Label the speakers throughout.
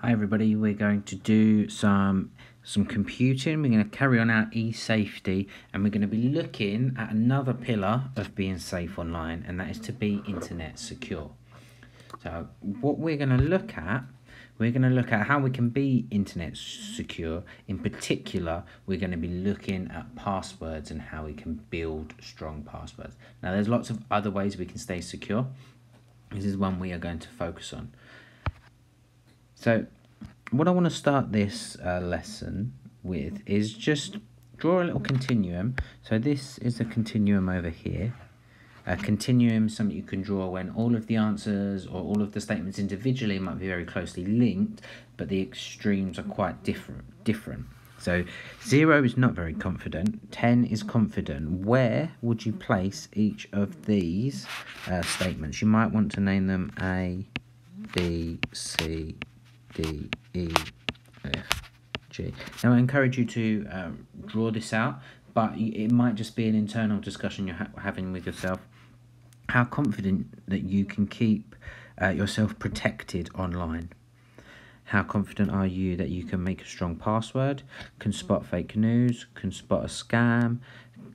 Speaker 1: Hi everybody, we're going to do some some computing. We're going to carry on our e-safety and we're going to be looking at another pillar of being safe online and that is to be internet secure. So what we're going to look at, we're going to look at how we can be internet secure. In particular, we're going to be looking at passwords and how we can build strong passwords. Now there's lots of other ways we can stay secure. This is one we are going to focus on. So what I want to start this uh, lesson with is just draw a little continuum. So this is a continuum over here. A continuum something you can draw when all of the answers or all of the statements individually might be very closely linked, but the extremes are quite different. different. So 0 is not very confident, 10 is confident. Where would you place each of these uh, statements? You might want to name them A, B, C, D, E, F, G. Now I encourage you to um, draw this out, but it might just be an internal discussion you're ha having with yourself. How confident that you can keep uh, yourself protected online? How confident are you that you can make a strong password, can spot fake news, can spot a scam,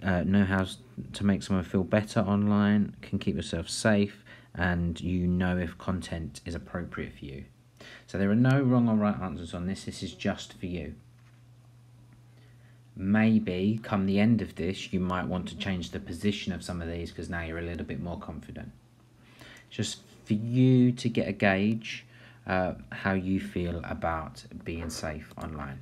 Speaker 1: uh, know how to make someone feel better online, can keep yourself safe, and you know if content is appropriate for you. So there are no wrong or right answers on this. This is just for you. Maybe come the end of this, you might want to change the position of some of these because now you're a little bit more confident. Just for you to get a gauge uh, how you feel about being safe online.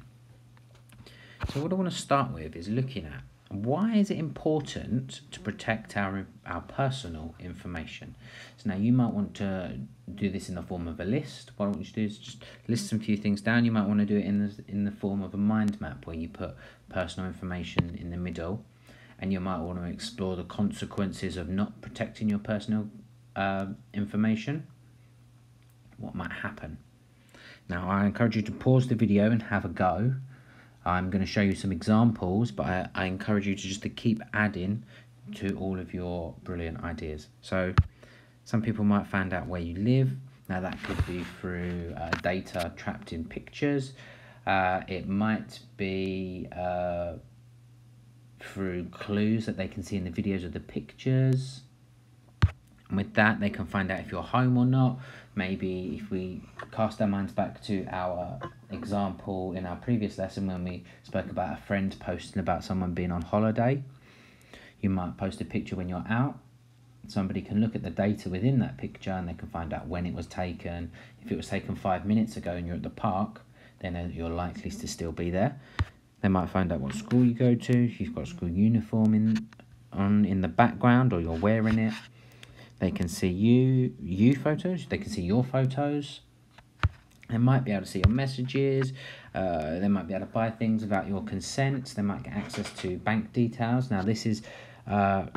Speaker 1: So what I want to start with is looking at why is it important to protect our our personal information? So now you might want to do this in the form of a list. What I want you to do is just list some few things down. You might want to do it in the in the form of a mind map where you put personal information in the middle, and you might want to explore the consequences of not protecting your personal uh, information. What might happen? Now I encourage you to pause the video and have a go I'm going to show you some examples, but I, I encourage you to just to keep adding to all of your brilliant ideas. So some people might find out where you live. Now that could be through uh, data trapped in pictures. Uh, it might be uh, through clues that they can see in the videos of the pictures. And with that, they can find out if you're home or not. Maybe if we cast our minds back to our example in our previous lesson when we spoke about a friend posting about someone being on holiday, you might post a picture when you're out. Somebody can look at the data within that picture and they can find out when it was taken. If it was taken five minutes ago and you're at the park, then uh, you're likely to still be there. They might find out what school you go to, if you've got school uniform in on in the background or you're wearing it. They can see you, you photos. They can see your photos. They might be able to see your messages. Uh, they might be able to buy things without your consent. They might get access to bank details. Now, this is uh,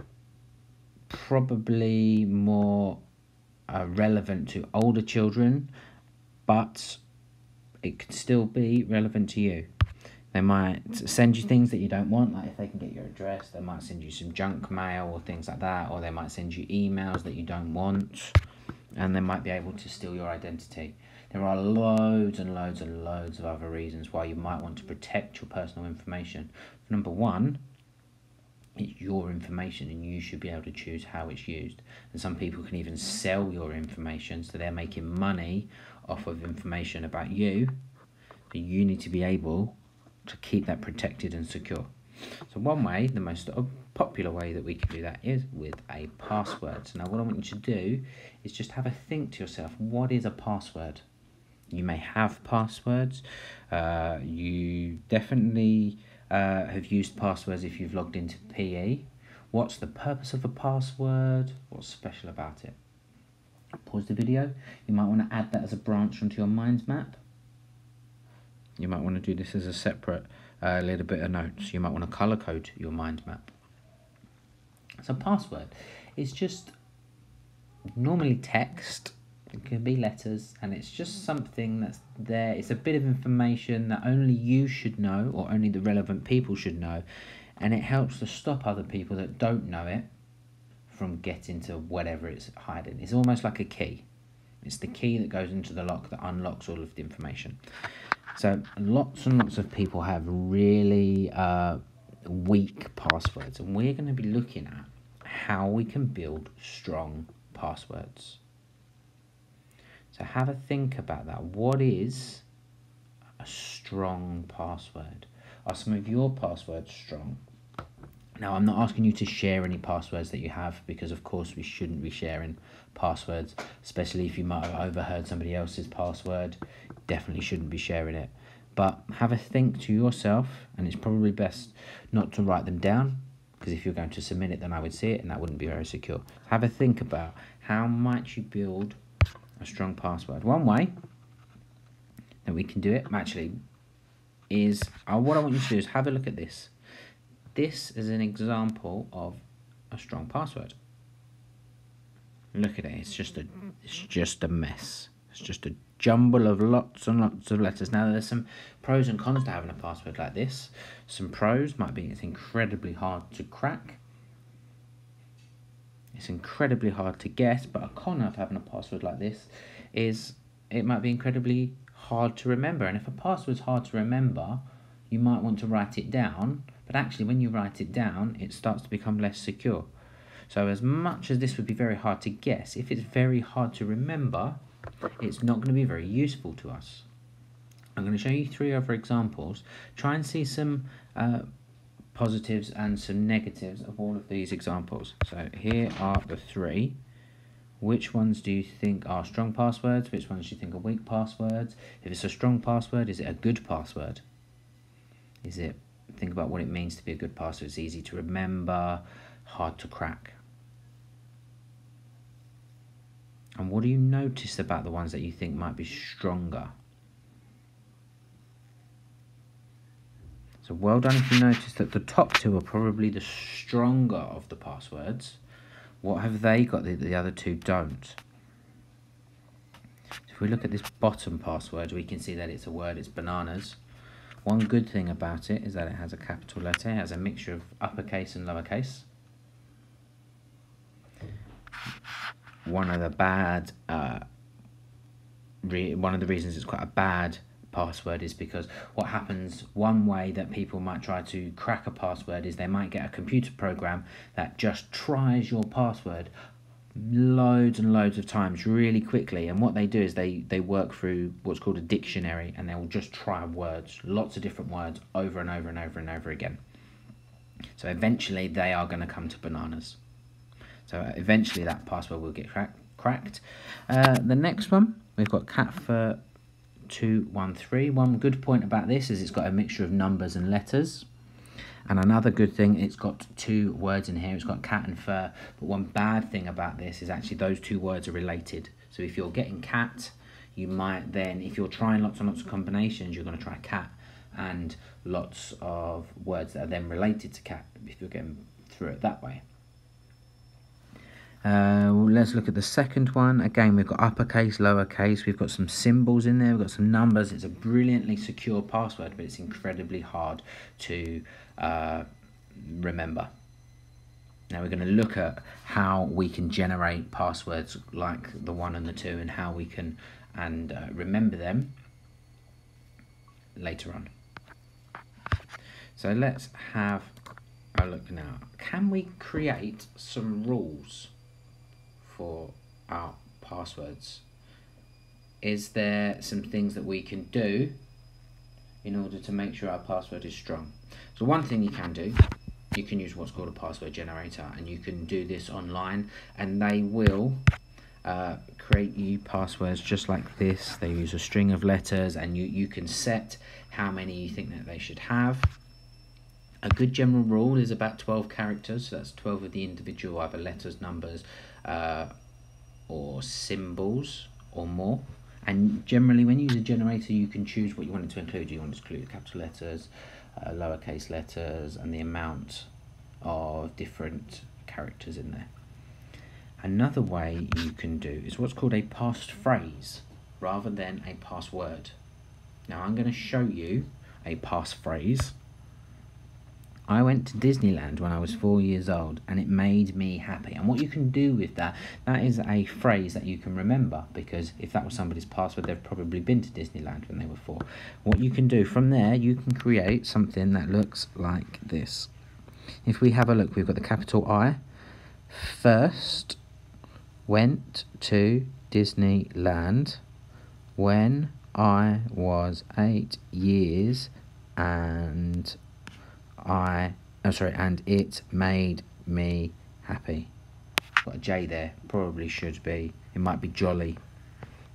Speaker 1: probably more uh, relevant to older children, but it could still be relevant to you. They might send you things that you don't want, like if they can get your address, they might send you some junk mail or things like that, or they might send you emails that you don't want, and they might be able to steal your identity. There are loads and loads and loads of other reasons why you might want to protect your personal information. Number one, it's your information and you should be able to choose how it's used. And some people can even sell your information, so they're making money off of information about you. So you need to be able to keep that protected and secure. So one way, the most popular way that we can do that is with a password. So now what I want you to do is just have a think to yourself, what is a password? You may have passwords. Uh, you definitely uh, have used passwords if you've logged into PE. What's the purpose of a password? What's special about it? Pause the video. You might want to add that as a branch onto your mind map you might want to do this as a separate uh, little bit of notes. You might want to color code your mind map. So password is just normally text. It can be letters, and it's just something that's there. It's a bit of information that only you should know, or only the relevant people should know, and it helps to stop other people that don't know it from getting to whatever it's hiding. It's almost like a key. It's the key that goes into the lock that unlocks all of the information. So lots and lots of people have really uh, weak passwords, and we're going to be looking at how we can build strong passwords. So have a think about that. What is a strong password? Are some of your passwords strong? Now, I'm not asking you to share any passwords that you have because, of course, we shouldn't be sharing passwords, especially if you might have overheard somebody else's password. Definitely shouldn't be sharing it. But have a think to yourself, and it's probably best not to write them down because if you're going to submit it, then I would see it and that wouldn't be very secure. Have a think about how might you build a strong password. One way that we can do it, actually, is uh, what I want you to do is have a look at this this is an example of a strong password. Look at it, it's just a it's just a mess. It's just a jumble of lots and lots of letters. Now there's some pros and cons to having a password like this. Some pros might be it's incredibly hard to crack. It's incredibly hard to guess, but a con of having a password like this is it might be incredibly hard to remember. And if a password's hard to remember, you might want to write it down but actually, when you write it down, it starts to become less secure. So as much as this would be very hard to guess, if it's very hard to remember, it's not going to be very useful to us. I'm going to show you three other examples. Try and see some uh, positives and some negatives of all of these examples. So here are the three. Which ones do you think are strong passwords? Which ones do you think are weak passwords? If it's a strong password, is it a good password? Is it think about what it means to be a good password. It's easy to remember, hard to crack. And what do you notice about the ones that you think might be stronger? So well done if you notice that the top two are probably the stronger of the passwords. What have they got that the other two don't? If we look at this bottom password, we can see that it's a word, it's bananas. One good thing about it is that it has a capital letter, it has a mixture of uppercase and lowercase. One of the bad, uh, one of the reasons it's quite a bad password is because what happens one way that people might try to crack a password is they might get a computer program that just tries your password loads and loads of times really quickly. And what they do is they they work through what's called a dictionary and they will just try words lots of different words over and over and over and over again. So eventually they are going to come to bananas so eventually that password will get crack, cracked uh, the next one we've got cat for 213 one good point about this is it's got a mixture of numbers and letters and another good thing, it's got two words in here. It's got cat and fur. But one bad thing about this is actually those two words are related. So if you're getting cat, you might then, if you're trying lots and lots of combinations, you're going to try cat and lots of words that are then related to cat if you're getting through it that way. Uh, let's look at the second one. Again, we've got uppercase, lowercase. We've got some symbols in there. We've got some numbers. It's a brilliantly secure password, but it's incredibly hard to uh, remember. Now we're going to look at how we can generate passwords like the one and the two and how we can and uh, remember them later on. So let's have a look now. Can we create some rules for our passwords? Is there some things that we can do in order to make sure our password is strong? So one thing you can do, you can use what's called a password generator and you can do this online and they will uh, create you passwords just like this. They use a string of letters and you, you can set how many you think that they should have. A good general rule is about 12 characters, so that's 12 of the individual either letters, numbers, uh, or symbols or more. And generally when you use a generator you can choose what you want it to include. You want to include capital letters, uh, lowercase letters and the amount of different characters in there. Another way you can do is what's called a passphrase rather than a password. Now I'm going to show you a passphrase I went to Disneyland when I was four years old and it made me happy. And what you can do with that, that is a phrase that you can remember because if that was somebody's password, they've probably been to Disneyland when they were four. What you can do from there, you can create something that looks like this. If we have a look, we've got the capital I. First went to Disneyland when I was eight years and I, oh sorry, and it made me happy. Got a J there, probably should be. It might be jolly.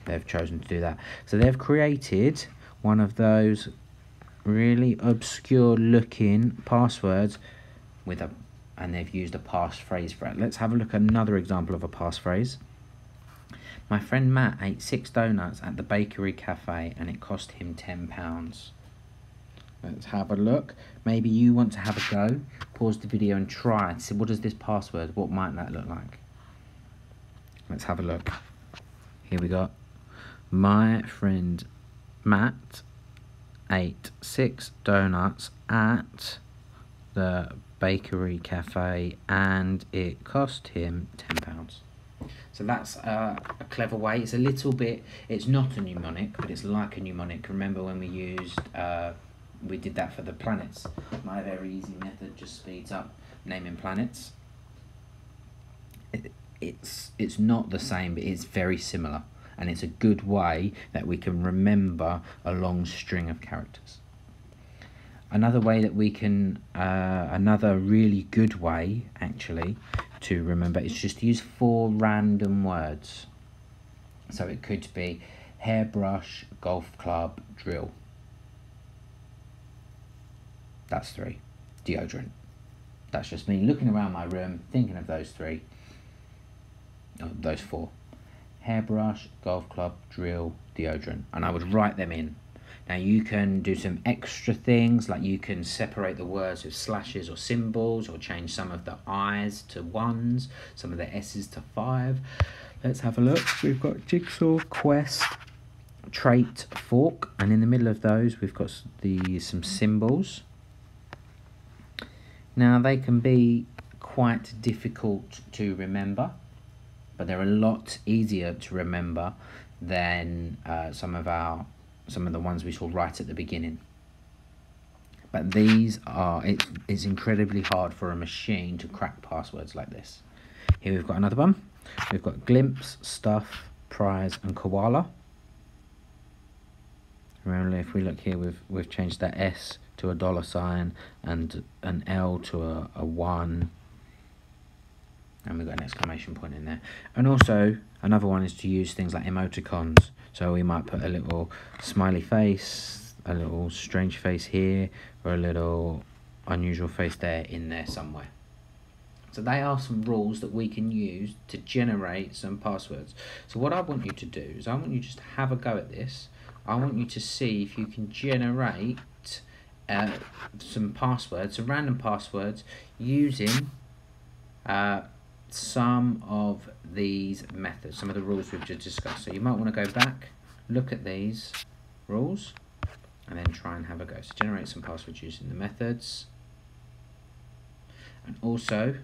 Speaker 1: They've chosen to do that. So they've created one of those really obscure looking passwords with a and they've used a passphrase for it. Let's have a look at another example of a passphrase. My friend Matt ate six donuts at the bakery cafe and it cost him £10. Let's have a look. Maybe you want to have a go. Pause the video and try see what is this password? What might that look like? Let's have a look. Here we go. My friend Matt ate six donuts at the bakery cafe and it cost him £10. So that's uh, a clever way. It's a little bit, it's not a mnemonic, but it's like a mnemonic. Remember when we used uh, we did that for the planets. My very easy method just speeds up naming planets. It, it's it's not the same, but it's very similar, and it's a good way that we can remember a long string of characters. Another way that we can, uh, another really good way actually to remember is just to use four random words. So it could be hairbrush, golf club, drill. That's three. Deodorant. That's just me looking around my room, thinking of those three. Oh, those four. Hairbrush, golf club, drill, deodorant. And I would write them in. Now you can do some extra things, like you can separate the words with slashes or symbols, or change some of the I's to ones, some of the S's to five. Let's have a look. We've got jigsaw, quest, trait, fork, and in the middle of those we've got the some symbols. Now they can be quite difficult to remember, but they're a lot easier to remember than uh, some of our some of the ones we saw right at the beginning. But these are it, it's incredibly hard for a machine to crack passwords like this. Here we've got another one. We've got glimpse, stuff, prize, and koala. Remember, if we look here, we've we've changed that S to a dollar sign and an L to a, a 1 and we've got an exclamation point in there. And also another one is to use things like emoticons. So we might put a little smiley face a little strange face here or a little unusual face there in there somewhere. So they are some rules that we can use to generate some passwords. So what I want you to do is I want you just to have a go at this. I want you to see if you can generate uh, some passwords, some random passwords, using uh, some of these methods, some of the rules we've just discussed. So you might want to go back, look at these rules, and then try and have a go. So generate some passwords using the methods. And also,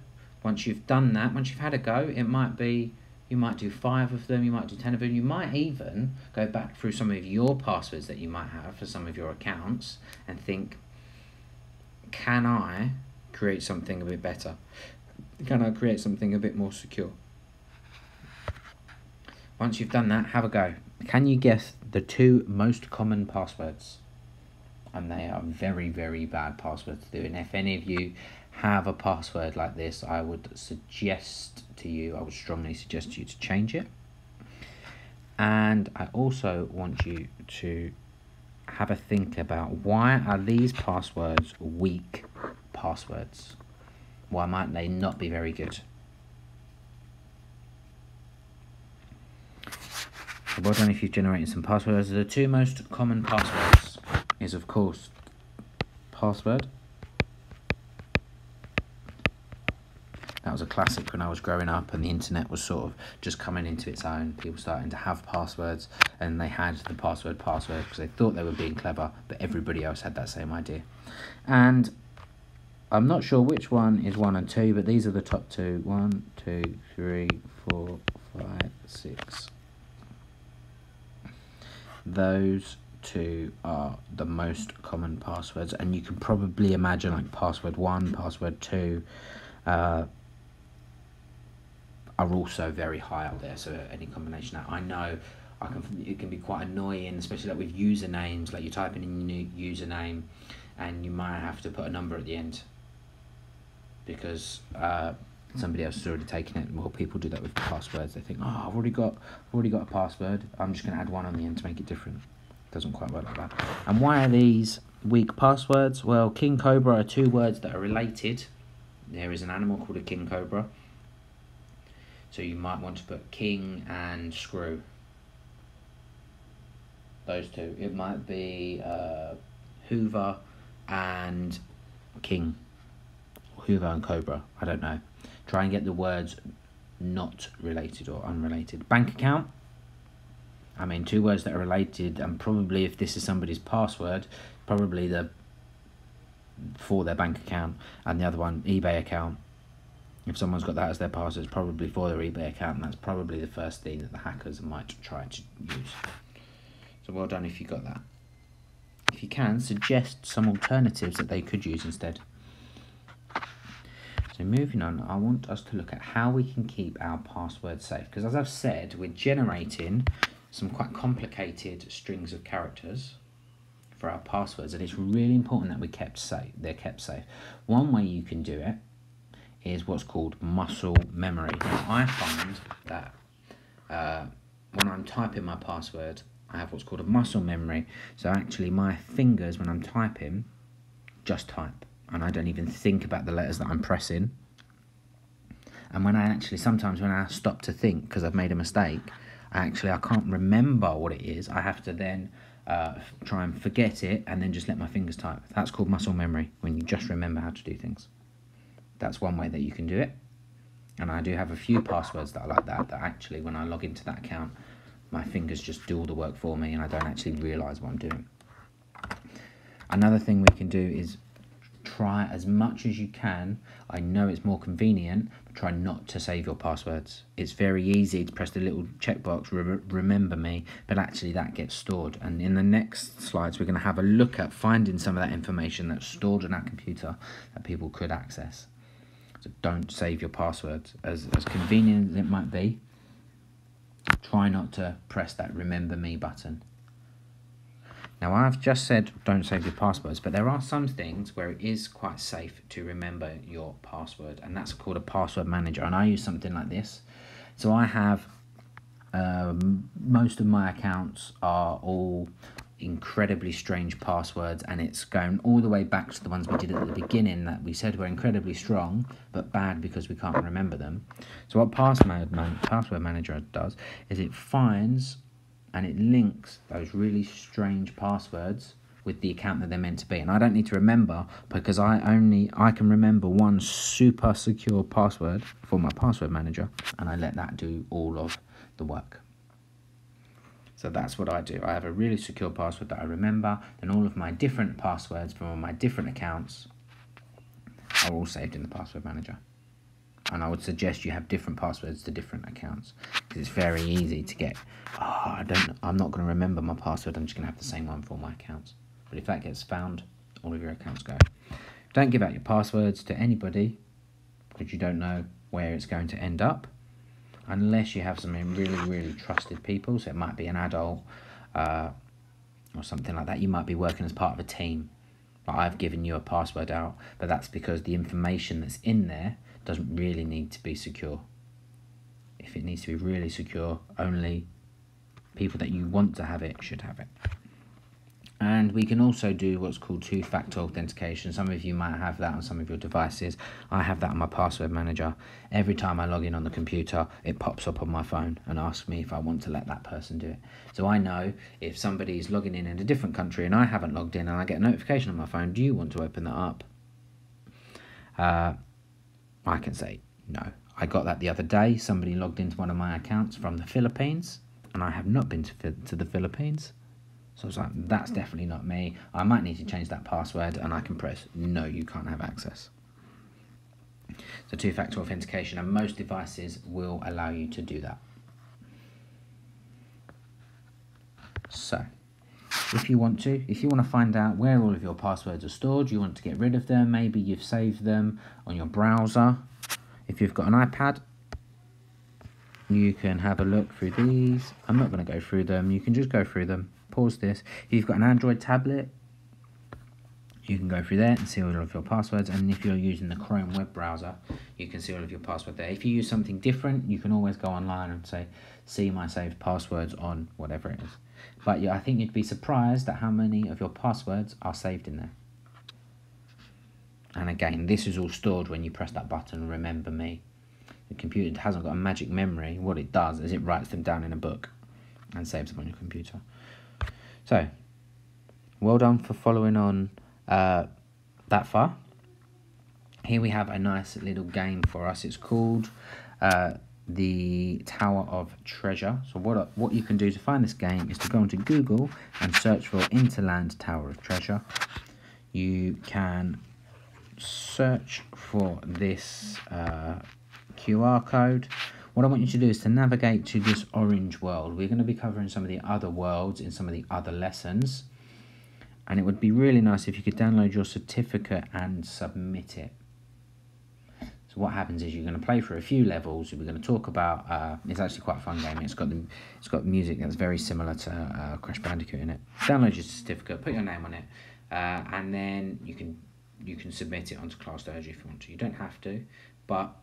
Speaker 1: once you've done that, once you've had a go, it might be you might do five of them, you might do ten of them, you might even go back through some of your passwords that you might have for some of your accounts and think, can I create something a bit better? Can I create something a bit more secure? Once you've done that, have a go. Can you guess the two most common passwords? And they are very, very bad passwords to do. And if any of you have a password like this, I would suggest to you, I would strongly suggest you to change it. And I also want you to have a think about why are these passwords weak passwords? Why might they not be very good? So well done if you've generated some passwords. The two most common passwords is of course password was a classic when I was growing up and the internet was sort of just coming into its own. People starting to have passwords and they had the password password because they thought they were being clever, but everybody else had that same idea. And I'm not sure which one is one and two, but these are the top two. One, two, three, four, five, six. Those two are the most common passwords, and you can probably imagine like password one, password two. Uh, are also very high up there. So any combination that I know, I can it can be quite annoying, especially like with usernames. Like you type in new username, and you might have to put a number at the end because uh, somebody else has already taken it. Well, people do that with passwords. They think, oh, I've already got, I've already got a password. I'm just going to add one on the end to make it different. Doesn't quite work like that. And why are these weak passwords? Well, king cobra are two words that are related. There is an animal called a king cobra. So you might want to put king and screw. Those two. It might be uh, Hoover and king. Hoover and cobra. I don't know. Try and get the words not related or unrelated. Bank account. I mean, two words that are related, and probably if this is somebody's password, probably the for their bank account, and the other one eBay account. If someone's got that as their password, it's probably for their eBay account, and that's probably the first thing that the hackers might try to use. So well done if you got that. If you can, suggest some alternatives that they could use instead. So moving on, I want us to look at how we can keep our password safe. Because as I've said, we're generating some quite complicated strings of characters for our passwords and it's really important that we kept safe they're kept safe one way you can do it is what's called muscle memory i find that uh, when i'm typing my password i have what's called a muscle memory so actually my fingers when i'm typing just type and i don't even think about the letters that i'm pressing and when i actually sometimes when i stop to think because i've made a mistake I actually I can't remember what it is. I have to then uh, try and forget it and then just let my fingers type. That's called muscle memory, when you just remember how to do things. That's one way that you can do it. And I do have a few passwords that are like that, that actually when I log into that account, my fingers just do all the work for me and I don't actually realise what I'm doing. Another thing we can do is try as much as you can. I know it's more convenient, but try not to save your passwords. It's very easy to press the little checkbox, re remember me, but actually that gets stored. And in the next slides, we're going to have a look at finding some of that information that's stored on that computer that people could access. So don't save your passwords. As, as convenient as it might be, try not to press that remember me button. Now I've just said don't save your passwords, but there are some things where it is quite safe to remember your password, and that's called a password manager. And I use something like this. So I have um, most of my accounts are all incredibly strange passwords and it's going all the way back to the ones we did at the beginning that we said were incredibly strong but bad because we can't remember them. So what password, man password manager does is it finds and it links those really strange passwords with the account that they're meant to be. And I don't need to remember because I only I can remember one super secure password for my password manager and I let that do all of the work. So that's what I do. I have a really secure password that I remember, and all of my different passwords from all my different accounts are all saved in the password manager. And I would suggest you have different passwords to different accounts because it's very easy to get oh I don't I'm not going to remember my password. I'm just going to have the same one for all my accounts. But if that gets found all of your accounts go. Don't give out your passwords to anybody because you don't know where it's going to end up unless you have some really really trusted people so it might be an adult uh, or something like that you might be working as part of a team but I've given you a password out but that's because the information that's in there doesn't really need to be secure. If it needs to be really secure, only people that you want to have it should have it. And we can also do what's called two-factor authentication. Some of you might have that on some of your devices. I have that on my password manager. Every time I log in on the computer, it pops up on my phone and asks me if I want to let that person do it. So I know if somebody is logging in in a different country and I haven't logged in and I get a notification on my phone, do you want to open that up? Uh, I can say no. I got that the other day. Somebody logged into one of my accounts from the Philippines, and I have not been to, to the Philippines. So I was like, that's definitely not me. I might need to change that password, and I can press no, you can't have access. So two-factor authentication, and most devices will allow you to do that. So, if you want to, if you want to find out where all of your passwords are stored, you want to get rid of them, maybe you've saved them on your browser. If you've got an iPad, you can have a look through these. I'm not going to go through them, you can just go through them. Pause this. If you've got an Android tablet, you can go through there and see all of your passwords. And if you're using the Chrome web browser you can see all of your password there. If you use something different you can always go online and say see my saved passwords on whatever it is. But yeah I think you'd be surprised at how many of your passwords are saved in there. And again this is all stored when you press that button remember me. The computer hasn't got a magic memory. What it does is it writes them down in a book and saves them on your computer so well done for following on uh, that far. Here we have a nice little game for us. It's called uh, the Tower of Treasure. So what, what you can do to find this game is to go onto Google and search for Interland Tower of Treasure. You can search for this uh, QR code. What I want you to do is to navigate to this orange world. We're going to be covering some of the other worlds in some of the other lessons and it would be really nice if you could download your certificate and submit it. So what happens is you're going to play for a few levels. We're going to talk about. Uh, it's actually quite a fun game. It's got the, it's got music that's very similar to uh, Crash Bandicoot in it. Download your certificate, put your name on it, uh, and then you can you can submit it onto Class Dojo if you want to. You don't have to, but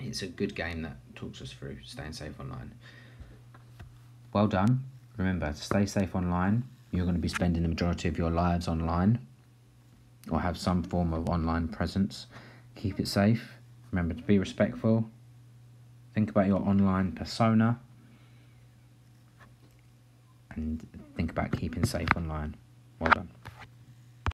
Speaker 1: it's a good game that talks us through staying safe online. Well done. Remember stay safe online you're going to be spending the majority of your lives online or have some form of online presence. Keep it safe. Remember to be respectful. Think about your online persona. And think about keeping safe online. Well done.